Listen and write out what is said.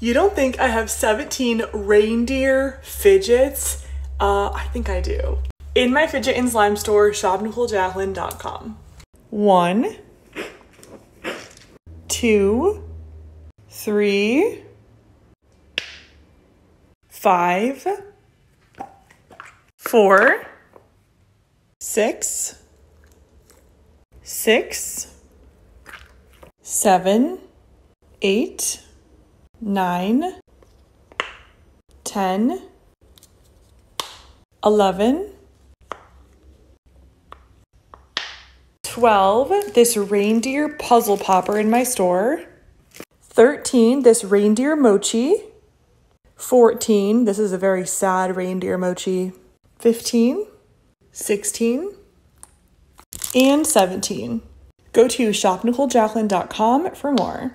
You don't think I have 17 reindeer fidgets? Uh, I think I do. In my fidget and slime store, shopnicholejacklyne.com. One, two, three, five, four, six, six, seven, eight, nine, ten, eleven, twelve. This reindeer puzzle popper in my store. 13, this reindeer mochi. 14, this is a very sad reindeer mochi. 15, 16, and 17. Go to shopnicholejacklyne.com for more.